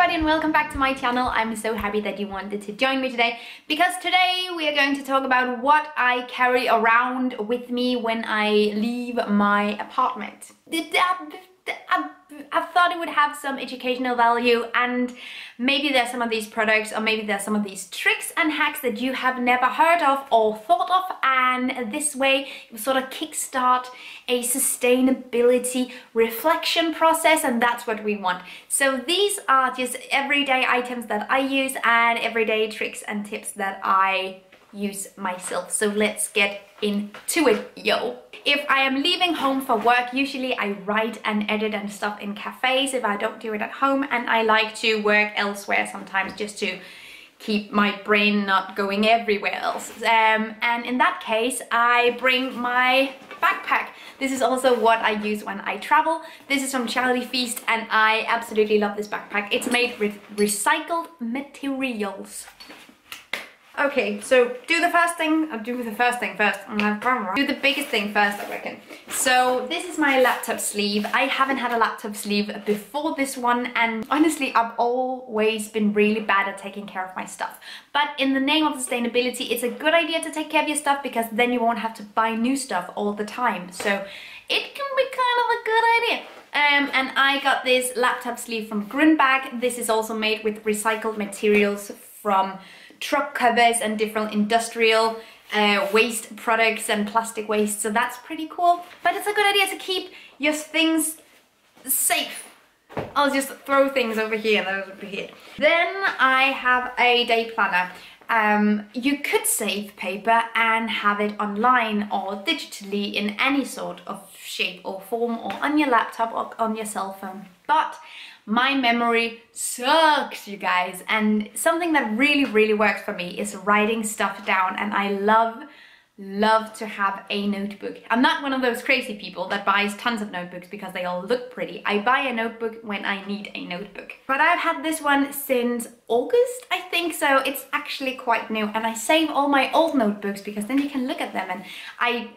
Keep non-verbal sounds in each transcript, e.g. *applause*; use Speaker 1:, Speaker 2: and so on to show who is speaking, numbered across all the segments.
Speaker 1: everybody and welcome back to my channel. I'm so happy that you wanted to join me today because today we are going to talk about what I carry around with me when I leave my apartment. I thought it would have some educational value and maybe there's some of these products or maybe there's some of these tricks and hacks that you have never heard of or thought of and this way will sort of kickstart a sustainability reflection process and that's what we want. So these are just everyday items that I use and everyday tricks and tips that I use myself. So let's get into it, yo. If I am leaving home for work, usually I write and edit and stuff in cafes if I don't do it at home and I like to work elsewhere sometimes just to keep my brain not going everywhere else. Um, and in that case, I bring my backpack. This is also what I use when I travel. This is from Charlie Feist and I absolutely love this backpack. It's made with recycled materials. Okay, so do the first thing, I'll do the first thing first. Do the biggest thing first, I reckon. So this is my laptop sleeve. I haven't had a laptop sleeve before this one and honestly I've always been really bad at taking care of my stuff. But in the name of sustainability, it's a good idea to take care of your stuff because then you won't have to buy new stuff all the time. So it can be kind of a good idea. Um, and I got this laptop sleeve from Grünbag. This is also made with recycled materials from truck covers and different industrial uh, waste products and plastic waste so that's pretty cool. But it's a good idea to keep your things safe. I'll just throw things over here and over here. Then I have a day planner. Um, you could save paper and have it online or digitally in any sort of shape or form or on your laptop or on your cell phone. But my memory sucks, you guys. And something that really, really works for me is writing stuff down. And I love, love to have a notebook. I'm not one of those crazy people that buys tons of notebooks because they all look pretty. I buy a notebook when I need a notebook. But I've had this one since August, I think, so it's actually quite new. And I save all my old notebooks because then you can look at them and I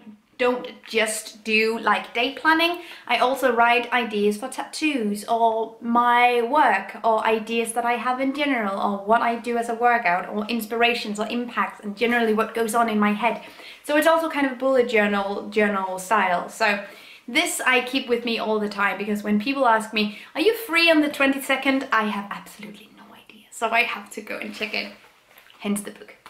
Speaker 1: don't just do like day planning. I also write ideas for tattoos or my work or ideas that I have in general or what I do as a workout or inspirations or impacts and generally what goes on in my head. So it's also kind of a bullet journal journal style. So this I keep with me all the time because when people ask me, are you free on the 22nd? I have absolutely no idea. So I have to go and check it, hence the book.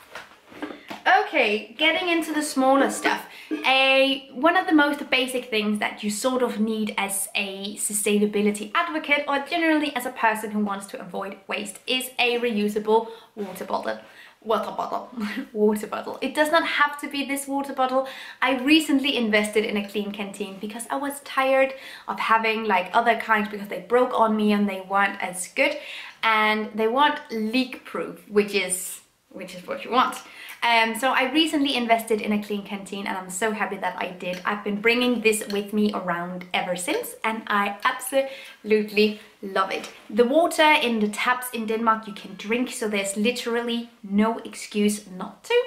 Speaker 1: Okay, getting into the smaller stuff. A One of the most basic things that you sort of need as a sustainability advocate or generally as a person who wants to avoid waste is a reusable water bottle. Water bottle. *laughs* Water bottle. It does not have to be this water bottle. I recently invested in a Klean Kanteen because i was tired of having like other kinds because they broke on me and they weren't as good. And they weren't leak proof which is which is what you want um, so I recently invested in a Klean Kanteen and I'm so happy that I did. I've been bringing this with me around ever since and I absolutely love it. The water in the taps in Denmark you can drink so there's literally no excuse not to.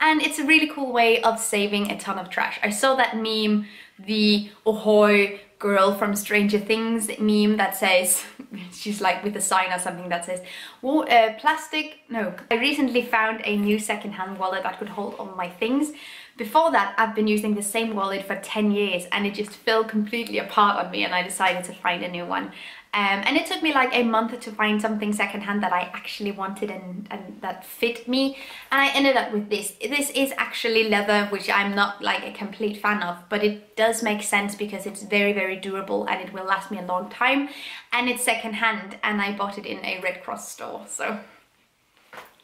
Speaker 1: And it's a really cool way of saving a ton of trash. I saw that meme, the Ahoy girl from Stranger Things meme that says, *laughs* she's like with a sign or something that says, well, uh, plastic, no. I recently found a new secondhand wallet that could hold all my things. Before that, I've been using the same wallet for 10 years and it just fell completely apart on me and I decided to find a new one. Um, and it took me like a month to find something secondhand that I actually wanted and, and that fit me. And I ended up with this. This is actually leather, which I'm not like a complete fan of, but it does make sense because it's very, very durable and it will last me a long time. And it's secondhand and I bought it in a Red Cross store, so.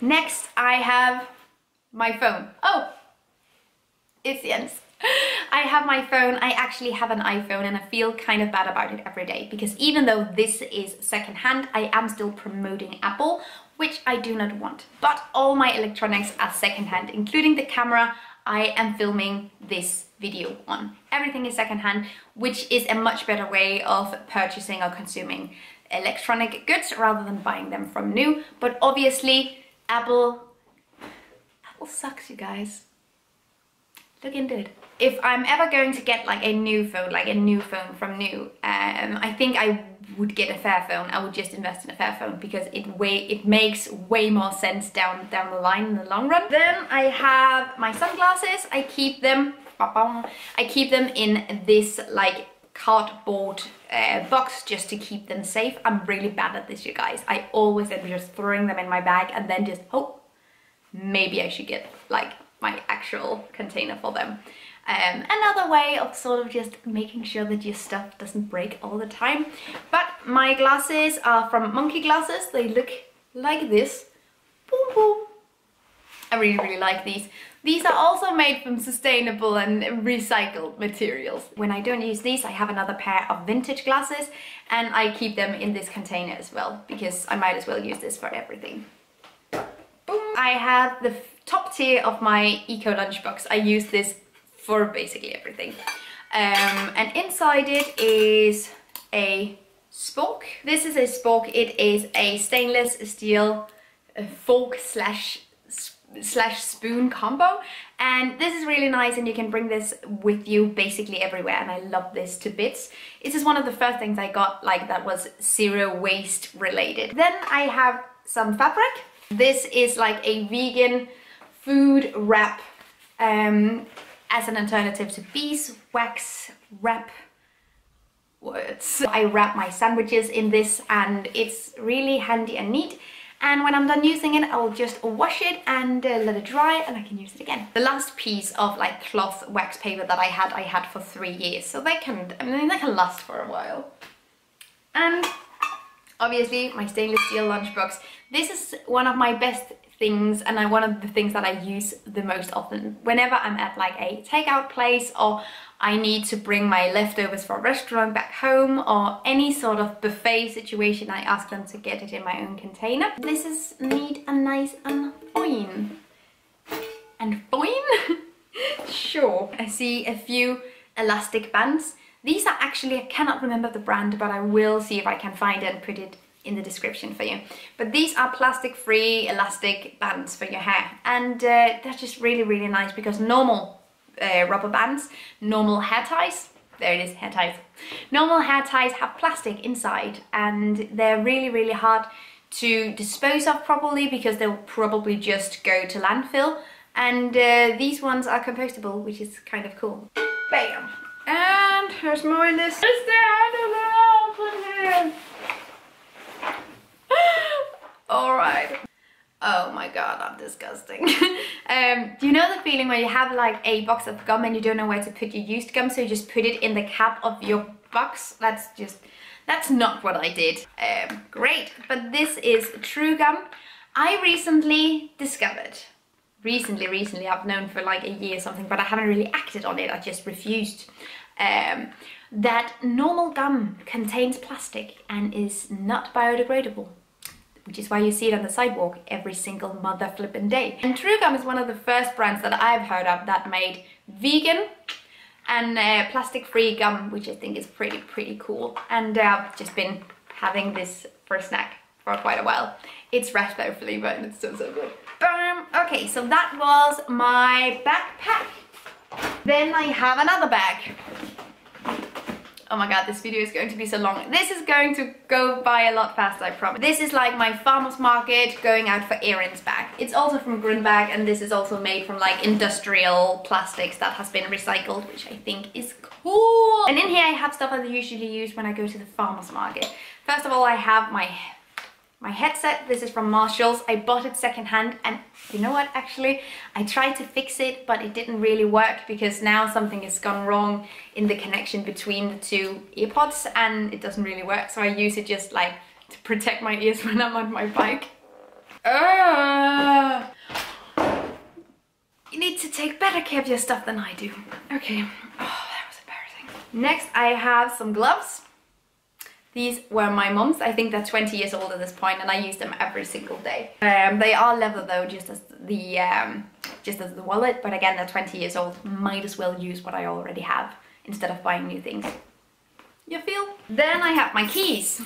Speaker 1: Next, I have my phone. Oh, it's Jens. *laughs* I have my phone, I actually have an iPhone and I feel kind of bad about it every day because even though this is secondhand, I am still promoting Apple, which I do not want. But all my electronics are secondhand, including the camera I am filming this video on. Everything is secondhand, which is a much better way of purchasing or consuming electronic goods rather than buying them from new. But obviously, Apple, Apple sucks, you guys. Look into it if I'm ever going to get like a new phone, like a new phone from new, um, I think I would get a Fairphone, I would just invest in a Fairphone because it way it makes way more sense down down the line in the long run. Then I have my sunglasses. I keep them I keep them in this like cardboard uh, box just to keep them safe. I'm really bad at this, you guys. I always end up just throwing them in my bag and then just, oh, maybe I should get like my actual container for them. Um, another way of sort of just making sure that your stuff doesn't break all the time. But my glasses are from Monkey Glasses. They look like this. Boom, boom. I really, really like these. These are also made from sustainable and recycled materials. When I don't use these, I have another pair of vintage glasses and I keep them in this container as well because I might as well use this for everything. Boom. I have the top tier of my eco lunchbox. I use this for basically everything. Um, and inside it is a spork. This is a spork. It is a stainless steel uh, fork slash slash spoon combo and this is really nice and you can bring this with you basically everywhere and I love this to bits. This is one of the first things I got like that was zero waste related. Then I have some fabric. This is like a vegan food wrap um, as an alternative to beeswax wrap words. I wrap my sandwiches in this and it's really handy and neat and when I'm done using it I'll just wash it and uh, let it dry and I can use it again. The last piece of like cloth wax paper that I had, I had for three years so they can, I mean they can last for a while. And obviously my stainless steel lunchbox. This is one of my best things and I, one of the things that I use the most often whenever I'm at like a takeout place or I need to bring my leftovers for a restaurant back home or any sort of buffet situation I ask them to get it in my own container. This is neat and nice and fine. And fine? *laughs* sure. I see a few elastic bands. These are actually, I cannot remember the brand, but I will see if I can find it and put it in the description for you. But these are plastic free elastic bands for your hair and uh, they're just really really nice because normal uh, rubber bands, normal hair ties, there it is, hair ties. Normal hair ties have plastic inside and they're really really hard to dispose of properly because they'll probably just go to landfill and uh, these ones are compostable which is kind of cool. Bam! And there's more in this. Alright. Oh my god, I'm disgusting. *laughs* um, do you know the feeling where you have like a box of gum and you don't know where to put your used gum so you just put it in the cap of your box? That's just, that's not what I did. Um, great, but this is True Gum. I recently discovered, recently, recently, I've known for like a year or something, but I haven't really acted on it, I just refused. Um, that normal gum contains plastic and is not biodegradable which is why you see it on the sidewalk every single mother flipping day. And True Gum is one of the first brands that I've heard of that made vegan and uh, plastic-free gum, which I think is pretty, pretty cool. And uh, I've just been having this for a snack for quite a while. It's raspberry flavor and it's so, so good. Boom! Okay, so that was my backpack. Then I have another bag. Oh my god, this video is going to be so long. This is going to go by a lot faster, I promise. This is like my farmer's market going out for errands bag. It's also from Grünbag and this is also made from like industrial plastics that has been recycled, which I think is cool. And in here I have stuff I usually use when I go to the farmer's market. First of all, I have my my headset, this is from Marshalls. I bought it secondhand and you know what, actually, I tried to fix it, but it didn't really work because now something has gone wrong in the connection between the two earpods and it doesn't really work. So I use it just like to protect my ears *laughs* when I'm on my bike. Uh, you need to take better care of your stuff than I do. Okay, oh, that was embarrassing. Next, I have some gloves. These were my mom's. I think they're 20 years old at this point and I use them every single day. Um, they are leather though, just as the um, just as the wallet, but again, they're 20 years old. Might as well use what I already have instead of buying new things. You feel? Then I have my keys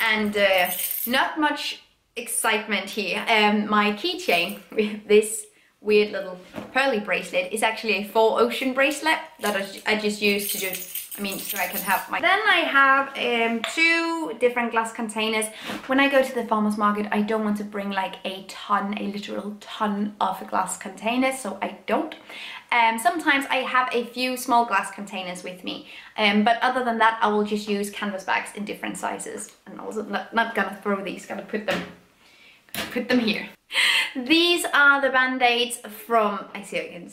Speaker 1: and uh, not much excitement here. Um, my keychain with this weird little pearly bracelet is actually a 4Ocean bracelet that I just use to just I mean, so I can have my... Then I have um, two different glass containers. When I go to the farmer's market, I don't want to bring like a ton, a literal ton of glass containers, so I don't. Um, sometimes I have a few small glass containers with me, um, but other than that, I will just use canvas bags in different sizes. And also not, not gonna throw these, gonna put them, put them here. *laughs* These are the band-aids from, I see I can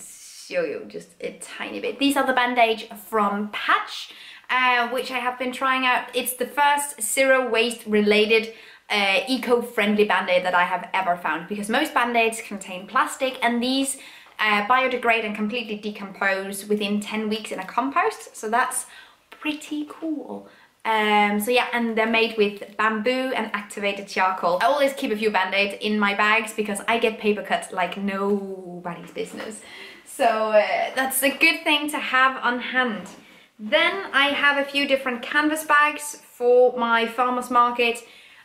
Speaker 1: show you just a tiny bit. These are the band-aids from Patch, uh, which I have been trying out. It's the first zero waste related uh, eco-friendly band-aid that I have ever found because most band-aids contain plastic and these uh, biodegrade and completely decompose within 10 weeks in a compost. So that's pretty cool. Um, so yeah, and they're made with bamboo and activated charcoal. I always keep a few band-aids in my bags because I get paper cuts like nobody's business. So uh, that's a good thing to have on hand. Then I have a few different canvas bags for my farmer's market.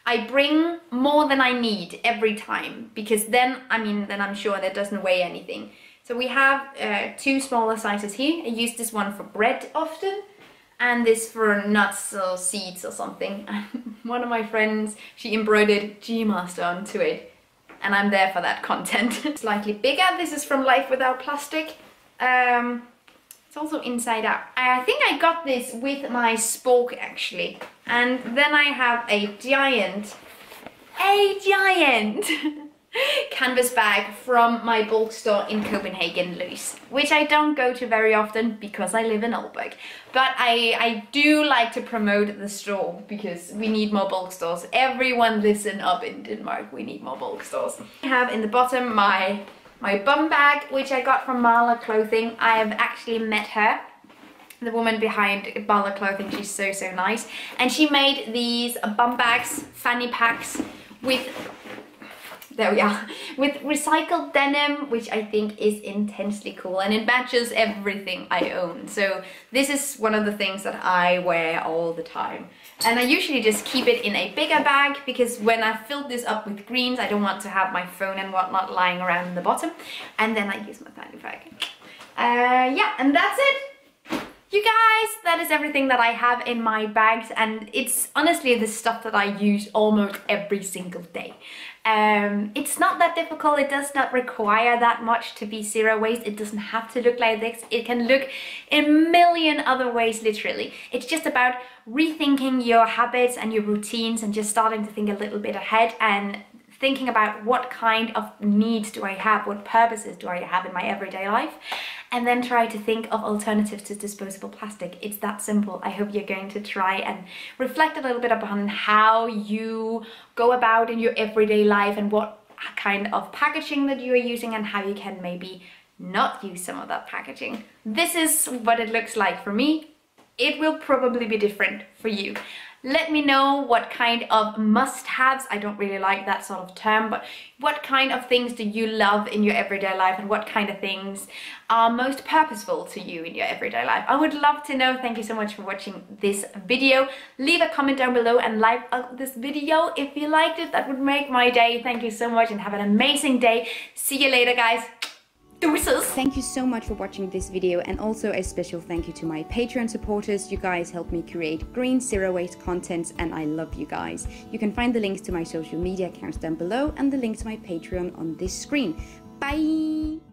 Speaker 1: I bring more than I need every time because then, I mean, then I'm sure that doesn't weigh anything. So we have uh, two smaller sizes here. I use this one for bread often and this for nuts or seeds or something. *laughs* one of my friends, she embroidered G-Master onto it and I'm there for that content. *laughs* Slightly bigger, this is from Life Without Plastic. Um, it's also inside out. I think I got this with my spork actually. And then I have a giant, a giant *laughs* canvas bag from my bulk store in Copenhagen, LØS, which I don't go to very often because I live in Aalborg. But I, I do like to promote the store because we need more bulk stores. Everyone listen up in Denmark, we need more bulk stores. I have in the bottom my, my bum bag, which I got from Mahla Clothing. I have actually met her the woman behind Mahla Clothing, she's so, so nice. And she made these bum bags, fanny packs, with there we are, *laughs* with recycled denim, which I think is intensely cool and it matches everything I own. So this is one of the things that I wear all the time. And I usually just keep it in a bigger bag because when I filled this up with greens, I don't want to have my phone and whatnot lying around in the bottom. And then I use my fanny pack. Uh, yeah, and that's it. You guys, that is everything that I have in my bags and it's honestly the stuff that I use almost every single day. Um, it's not that difficult, it does not require that much to be zero waste, it doesn't have to look like this, it can look a million other ways literally. It's just about rethinking your habits and your routines and just starting to think a little bit ahead and thinking about what kind of needs do I have, what purposes do I have in my everyday life, and then try to think of alternatives to disposable plastic. It's that simple. I hope you're going to try and reflect a little bit upon how you go about in your everyday life and what kind of packaging that you are using and how you can maybe not use some of that packaging. This is what it looks like for me. It will probably be different for you. Let me know what kind of must-haves, I don't really like that sort of term, but what kind of things do you love in your everyday life and what kind of things are most purposeful to you in your everyday life? I would love to know. Thank you so much for watching this video. Leave a comment down below and like uh, this video if you liked it. That would make my day. Thank you so much and have an amazing day. See you later, guys. Deuces.
Speaker 2: Thank you so much for watching this video and also a special thank you to my Patreon supporters. You guys help me create green zero waste content and I love you guys. You can find the links to my social media accounts down below and the link to my Patreon on this screen. Bye!